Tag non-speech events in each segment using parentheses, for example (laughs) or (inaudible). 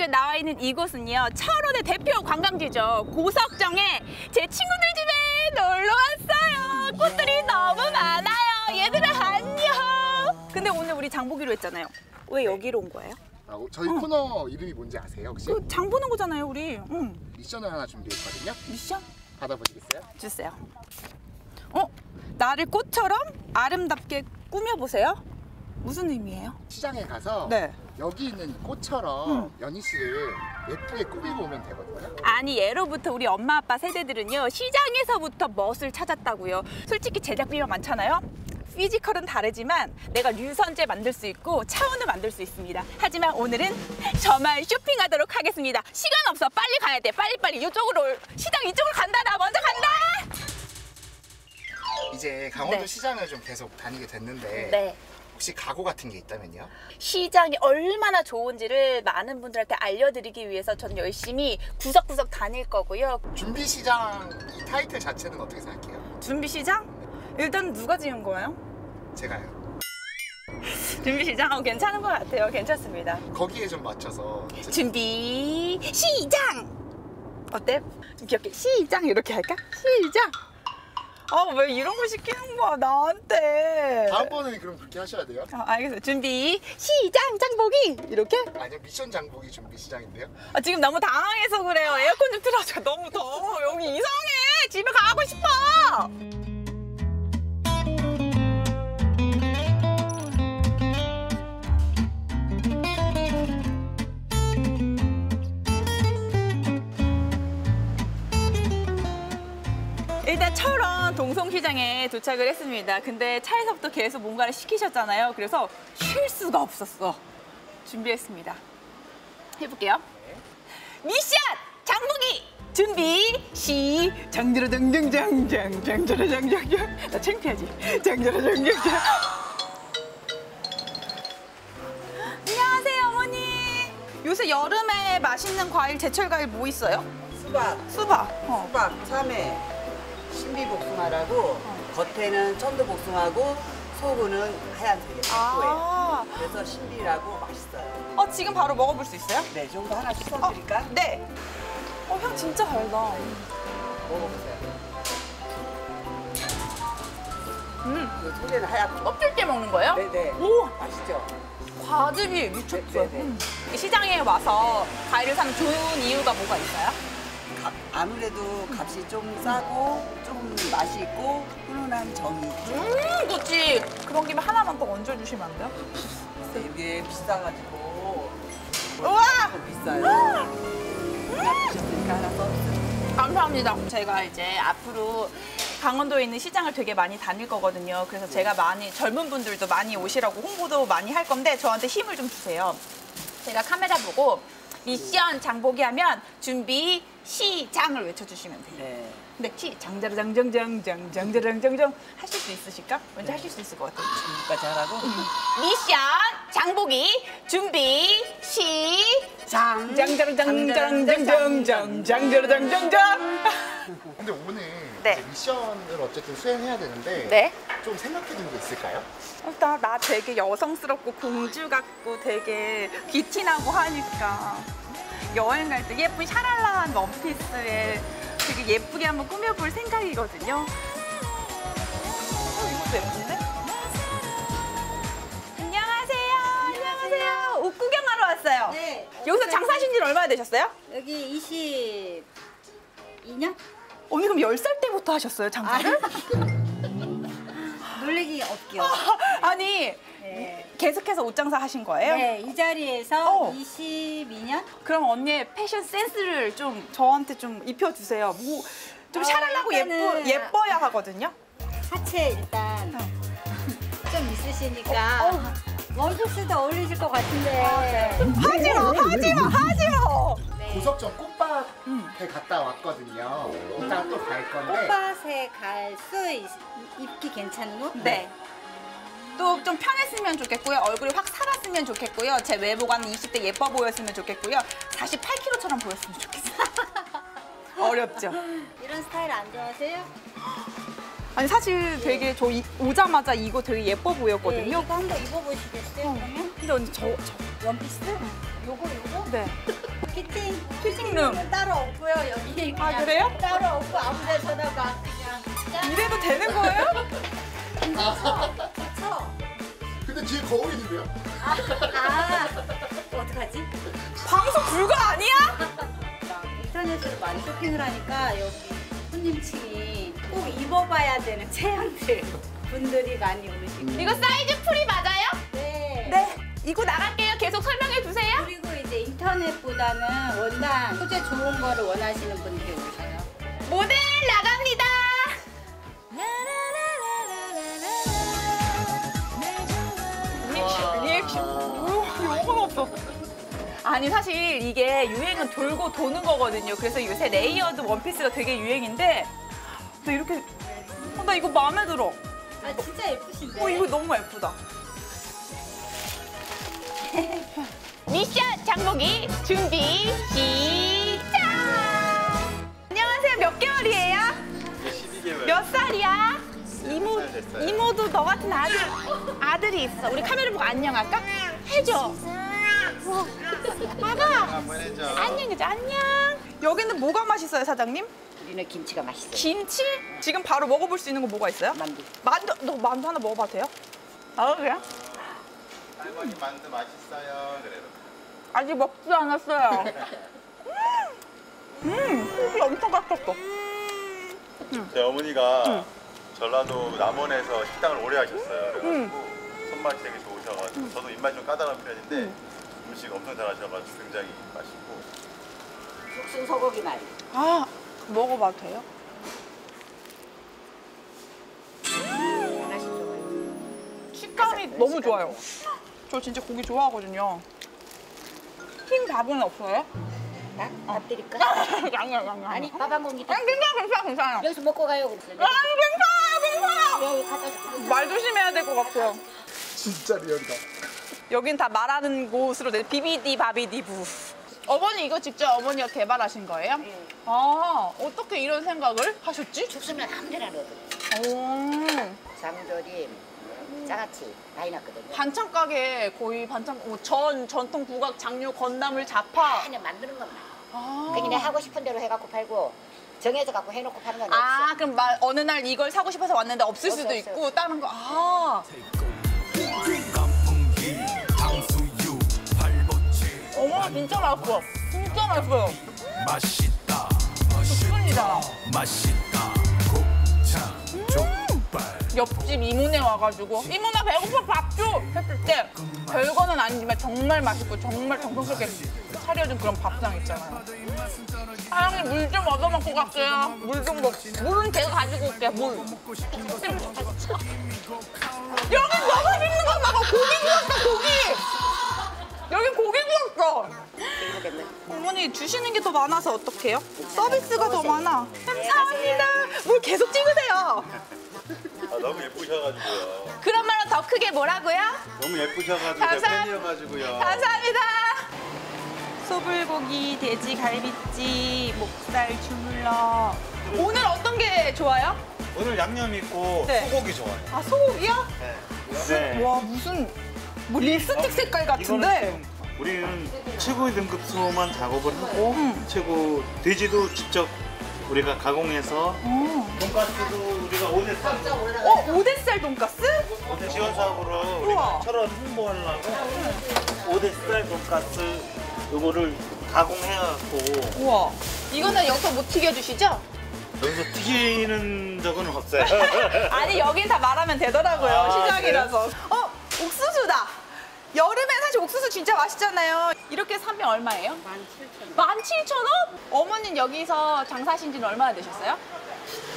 지금 나와 있는 이곳은요. 철원의 대표 관광지죠. 고석정에 제 친구들 집에 놀러 왔어요. 꽃들이 너무 많아요. 얘들아 안녕. 근데 오늘 우리 장 보기로 했잖아요. 왜 여기로 온 거예요? 아, 저희 코너 이름이 뭔지 아세요 혹시? 그 장 보는 거잖아요, 우리. 응. 미션을 하나 준비했거든요. 미션 받아보시겠어요? 주세요. 어? 나를 꽃처럼 아름답게 꾸며보세요. 무슨 의미예요? 시장에 가서 네. 여기 있는 꽃처럼 연희 씨를 예쁘게 꾸미고 오면 되거든요. 아니 예로부터 우리 엄마 아빠 세대들은요 시장에서부터 멋을 찾았다고요. 솔직히 제작비가 많잖아요. 피지컬은 다르지만 내가 류선재 만들 수 있고 차은우 만들 수 있습니다. 하지만 오늘은 저만 쇼핑하도록 하겠습니다. 시간 없어. 빨리 가야 돼. 빨리빨리 이쪽으로 올- 시장 이쪽으로 간다. 나 먼저 간다. 이제 강원도 네. 시장을 좀 계속 다니게 됐는데 네 혹시 각오 같은 게 있다면요? 시장이 얼마나 좋은지를 많은 분들한테 알려드리기 위해서 저는 열심히 구석구석 다닐 거고요 준비 시장 이 타이틀 자체는 어떻게 생각해요? 준비 시장? 일단 누가 지은 거예요? 제가요. 준비 시작하고 괜찮은 것 같아요. 괜찮습니다. 거기에 좀 맞춰서 제- 준비 시작. 어때? 좀 귀엽게 시작 이렇게 할까? 시작. 아 왜 이런 거 시키는 거야 나한테? 다음번에는 그럼 그렇게 하셔야 돼요. 어, 알겠어요. 준비 시작 장보기 이렇게? 아니요 미션 장보기 준비 시장인데요. 아, 지금 너무 당황해서 그래요. 에어컨 좀 틀어줘. 너무 더워. 여기 이상해. 집에 가고 싶어. 일단 철원 동성시장에 도착을 했습니다. 근데 차에서부터 계속 뭔가를 시키셨잖아요. 그래서 쉴 수가 없었어. 준비했습니다. 해볼게요. 미션 장보기 준비 시 장자라 장장장장 장자라 장장장 나 창피하지 장자라 장장장 안녕하세요 어머니 요새 여름에 맛있는 과일 제철 과일 뭐 있어요? 수박, 수박 어. 수박, 참외, 신비복숭아라고 겉에는 천도복숭아고 속은 하얀색이에요. 아, 그래서 신비라고 맛있어요. 어 지금 바로 먹어볼 수 있어요? 네, 이 정도 하나씩 써드릴까? 네. 어 향 진짜 달다. 먹어보세요. 음, 그 속에는 하얗고. 껍질 때 먹는 거예요? 네네. 오, 맛있죠? 과즙이 미쳤어요. 네, 네, 네. 음. 이 시장에 와서 과일을 사면 좋은 이유가 뭐가 있어요? 값- 아무래도 값이 좀 싸고 좀 맛이 있고 훈훈한 정이 있죠. 음, 그렇지. 그런 김에 하나만 더 얹어주시면 안 돼요? 이게 비싸가지고 우와! 좀 비싸요. 하나 드셨으니까 하나 서비스. 감사합니다. 제가 이제 앞으로 강원도에 있는 시장을 되게 많이 다닐 거거든요. 그래서 제가 많이 젊은 분들도 많이 오시라고 홍보도 많이 할 건데 저한테 힘을 좀 주세요. 제가 카메라 보고 미션 장보기 하면 준비 시장을 외쳐주시면 돼요. 네. 근데 시 장자라장장장장 장자라장장장 하실 수 있으실까? 왠지 하실 수 있을 것 같아요. 지금까지 하라고? 미션 장보기 준비 시장 장자라장장장장 장자라장장장 근데 오늘 네. 미션을 어쨌든 수행해야 되는데 네. 좀 생각해둔 게 있을까요? 나, 나 되게 여성스럽고 공주 같고 되게 귀티나고 하니까 여행 갈 때 예쁜 샤랄라한 원피스에 되게 예쁘게 한번 꾸며볼 생각이거든요. 어, 이것도 예쁜데? 안녕하세요. 안녕하세요. 옷 구경하러 왔어요. 네. 여기서 장사하신 지는 얼마나 되셨어요? 여기 22년? 언니 그럼 10살 때부터 하셨어요, 장사를? 놀래기 없기요. 아니, 네. (laughs) 계속해서 옷 장사 하신 거예요? 네, 이 자리에서 어. 22년? 그럼 언니의 패션 센스를 좀 저한테 좀 입혀주세요. 뭐 좀 어, 샤랄라고 예뻐 예뻐야 하거든요. 하체 일단 좀 있으시니까 어. 원피스도 어울리실 것 같은데. 하지 마, 하지 마, 하지 마. 네. 고석정 꽃밭에 음. 갔다 왔거든요. 이따 또 갈 건데 꽃밭에 갈 수 입기 괜찮은 옷? 네. 또 좀 편했으면 좋겠고요. 얼굴이 확 살았으면 좋겠고요. 제 외모관은 20대 예뻐 보였으면 좋겠고요. 48kg처럼 보였으면 좋겠어요. (laughs) 어렵죠. 이런 스타일 안 좋아하세요? 아니 사실 되게 저 이- 오자마자 이거 되게 예뻐 네, 보였거든요. 이거 한번 입어보시겠어요? 그러면? 근데 근데 언니 저, 저 원피스? 요거 요거? 네. Fitting fitting room. 따로 없고요 여기 아, 그냥 그래요? 따로 없고 아무 데서나 막 그냥 짠 이래도 되는 거예요? 쳐. 근데 뒤에 거울이 있는데요? 아 어떡하지? 방송 불가 아니야? 인터넷으로 많이 쇼핑을 하니까 여기 손님층이 꼭 입어봐야 되는 체형들 분들이 많이 오시고 이거 사이즈 free 맞아요? 네. 네. 이거 나갈게요. 계속 설명해 주세요. 인터넷보다는 원단 소재 좋은 거를 원하시는 분들이 오셔요. 모델 나갑니다. Reaction, reaction. 오, 영혼이 없어. 아니 사실 이게 유행은 돌고 도는 거거든요. 그래서 요새 layered 원피스가 되게 유행인데 나 이렇게 어, 나 이거 마음에 들어. 아 진짜 예쁘신데. 어 이거 너무 예쁘다. (laughs) 미션 장보기 준비 시작. 안녕하세요. 몇 개월이에요? 12개월. 몇 살이야? 이모. 이모도 너 같은 아들 아들이 있어. 우리 카메라 보고 안녕할까? 해줘. 어. 봐봐. 안녕해줘. 안녕. 여기는 뭐가 맛있어요, 사장님? 우리는 김치가 맛있어요. 김치? 지금 바로 먹어볼 수 있는 거 뭐가 있어요? 만두. 만두. 너 만두 하나 먹어봐도 돼요? 아 그래요? 할머니 만두 맛있어요. 그래도. 아직 먹지 않았어요. 음, 속이 엄청 깎였어. 제 어머니가 전라도 남원에서 식당을 오래 하셨어요. 그래가지고 음. 손맛이 되게 좋으셔가지고 저도 입맛이 좀 까다로운 편인데 음식 엄청 잘하셔가지고 굉장히 맛있고 숙수 소고기 말. 아, 먹어봐도 돼요? 맛있죠. 식감이 너무 좋아요. 저 진짜 고기 좋아하거든요. 흰 밥은 없어요? 밥? 밥 드릴까? 양양, 양양. 아니 밥 한 공기 더. 아니, 괜찮아, 괜찮아, 괜찮아. 여기서 먹고 가요. 그래서 아니, 괜찮아, 괜찮아. 줘. 말 조심해야 될 것 같아요. 진짜 리얼이다. 여긴 다 말하는 곳으로 돼. 비비디 바비디부. 어머니 이거 직접 어머니가 개발하신 거예요? 네. 아, 어떻게 이런 생각을 하셨지? 죽순은 아무데나 넣어도 오, 장조림, 장아찌 다 해놨거든요. 반찬 가게 거의 반찬 뭐전 전통 국악 장류 건나물 자파. 그냥 만드는 것만. 아, 그냥 하고 싶은 대로 해갖고 팔고 정해서 갖고 해놓고 파는 건 아 없어. 그럼 마- 어느 날 이걸 사고 싶어서 왔는데 없을 없어, 수도 없어. 있고 다른 거. 아, 어머 진짜 맛있어. 진짜 맛있어요. 맛있다. 맛있다 족발 옆집 이모네 와가지고 이모 나 배고파 밥 줘! 했을 때 별거는 아니지만 정말 맛있고 정말 정성스럽게 차려준 그런 밥상 있잖아요. 사장님 물 좀 얻어 먹고 갈게요. 물 좀 먹. 물은 제가 가지고 올게. 물. 여기 너무 맛있는 거 봐봐. 고기 구웠어 고기. 여기 고기 구웠어. 어머니 주시는 게 더 많아서 어떡해요? 서비스가 더 많아. 감사합니다. 물 계속 찍으세요. 아, 너무 예쁘셔가지고요. 그런 말은 더 크게 뭐라고요? 너무 예쁘셔가지고 감사- 팬이어가지고요. 감사합니다. 소불고기, 돼지 갈비찜, 목살 주물러. 오늘 어떤 게 좋아요? 오늘 양념 있고 네. 소고기 좋아요. 아 소고기요? 네. 와 무슨 뭐 립스틱 색깔 같은데? 우리는 최고의 등급 소만 작업을 하고 음. 최고 돼지도 직접 우리가 가공해서 어, 돈가스도 우리가 오늘 어 오대살 돈가스? 오늘 지원 사업으로 우와. 우리가 철원 홍보하려고 오대살 돈가스 요거를 가공해갖고 우와. 이거는 여기서 못 튀겨주시죠? 여기서 튀기는 적은 없어요. (laughs) 아니 여긴 다 말하면 되더라고요 아, 시장이라서. 어 옥수수다. 여름에 사실 옥수수 진짜 맛있잖아요. 이렇게 사면 얼마예요? 17,000원. 17,000원? 어머님 여기서 장사하신 지는 얼마나 되셨어요?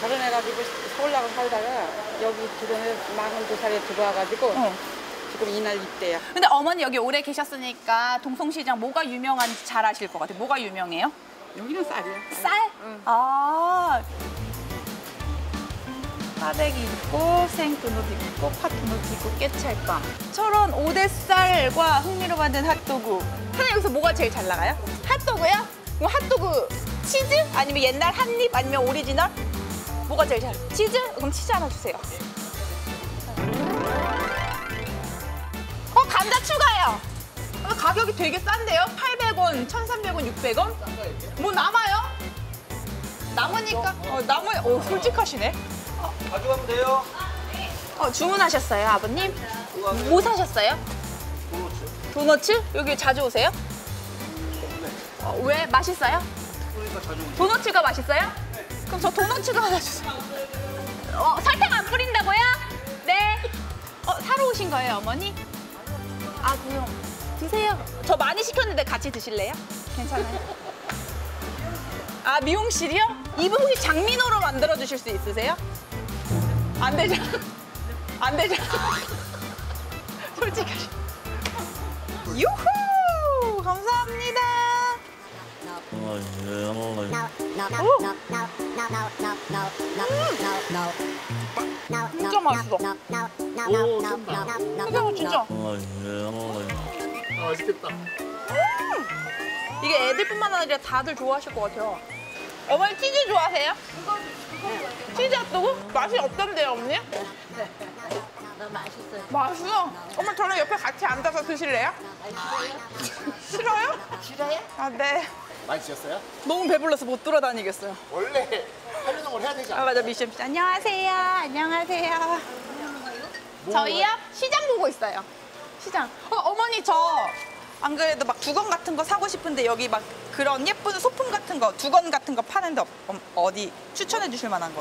결혼해가지고 서울 나가 살다가 여기 들어오면 42살에 들어와가지고 어. 지금 이날 입대야. 근데 어머니 여기 오래 계셨으니까 동성시장 뭐가 유명한지 잘 아실 것 같아요. 뭐가 유명해요? 여기는 쌀이야. 쌀? 아. 꽈배기 있고 생도넛 있고 팥도넛 있고 깨찰빵. 철원 오대쌀과 흑미로 만든 핫도그. 사장님 여기서 뭐가 제일 잘 나가요? 핫도그요? 그럼 핫도그 치즈? 아니면 옛날 한입? 아니면 오리지널? 뭐가 제일 잘? 치즈? 그럼 치즈 하나 주세요. 어 감자 추가요. 가격이 되게 싼데요? 800원, 1,300원, 600원? 뭐 남아요? 남으니까 어, 남은 오 솔직하시네. 가져가면 돼요. 어, 주문하셨어요, 아버님? 뭐 사셨어요? 도너츠. 여기 자주 오세요? 어, 왜? 맛있어요? 도너츠가 맛있어요? 그럼 저 도너츠가 하나 주세요. 어, 설탕 안 뿌린다고요? 네. 어, 사러 오신 거예요, 어머니? 아, 그럼 드세요. 저 많이 시켰는데 같이 드실래요? 괜찮아요? 아, 미용실이요? 이분 혹시 장민호로 만들어 주실 수 있으세요? 안 되죠? (laughs) 안 되죠? (laughs) 솔직하시. 유후! 감사합니다. 진짜 맛있어. 이거 진짜. 아, 맛있겠다. 이게 애들뿐만 아니라 다들 좋아하실 것 같아요. 어머니 치즈 좋아하세요? 치즈 핫도그? 맛이 어떤데요, 어머니? 맛있어요. 맛있어? 어머 저는 옆에 같이 앉아서 드실래요? 싫어요? 싫어요? 아 네. 많이 드셨어요? 너무 배불러서 못 돌아다니겠어요. 원래 하려는 해야 되지 아 않아요? 맞아 미션 씨. 안녕하세요. 안녕하세요. 저희요 시장 보고 있어요. 시장. 어 어머니 저 안 그래도 막 두건 같은 거 사고 싶은데 여기 막 그런 예쁜 소품 같은 거 두건 같은 거 파는데 어, 어디 추천해 주실 만한 거?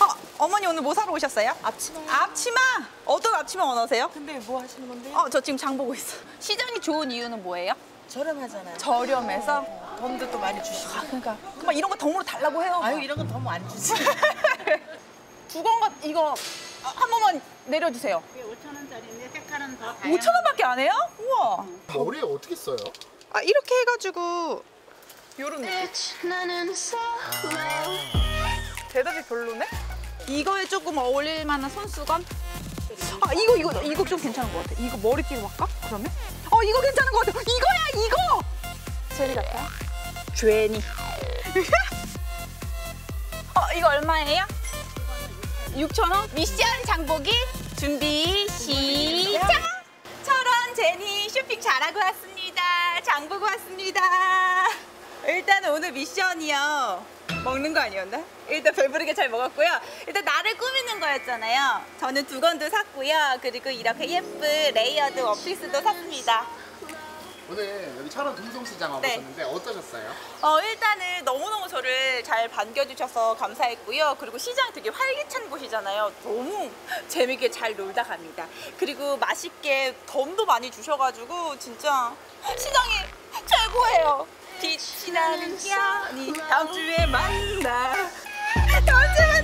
어 어머니 오늘 뭐 사러 오셨어요? 앞치마. 앞치마. 어떤 앞치마 원하세요? 근데 뭐 하시는 건데요? 어 저 지금 장 보고 있어. 시장이 좋은 이유는 뭐예요? 저렴하잖아요. 저렴해서. 돈도 또 많이 주시고. 아 그러니까 그막 이런 거 덤으로 달라고 해요. 아유 이런 건 너무 안 주지. (laughs) 두건 같 이거 한 번만 내려주세요. 5천 원짜리인데 색깔은 더 5천 원밖에 안 해요? 우와. 머리에 어떻게 써요? 아 이렇게 해가지고 요런 느낌. 대답이 별로네? 이거에 조금 어울릴 만한 손수건? 아 이거 이거 이거 좀 괜찮은 것 같아. 이거 머리띠로 할까? 그러면? 어 이거 괜찮은 것 같아. 이거야 이거. 제리 같아요? 죄니. (laughs) 어 이거 얼마예요? 6천 원? 미션 장보기 준비 시작. 철원 제니 쇼핑 잘하고 왔습니다. 장 보고 왔습니다. 일단 오늘 미션이요. 먹는 거 아니었나? 일단 배부르게 잘 먹었고요. 일단 나를 꾸미는 거였잖아요. 저는 두건도 샀고요. 그리고 이렇게 예쁜 layered 원피스도 샀습니다. 오늘 여기 철원 동송시장 와보셨는데 어떠셨어요? 어, 일단은 너무너무 저를 잘 반겨주셔서 감사했고요. 그리고 시장 되게 활기찬 곳이잖아요. 너무 (laughs) 재밌게 잘 놀다 갑니다. 그리고 맛있게 덤도 많이 주셔가지고 진짜 시장이 최고예요. 빛이 나는 연이 다음 주에 만나. 다음 주에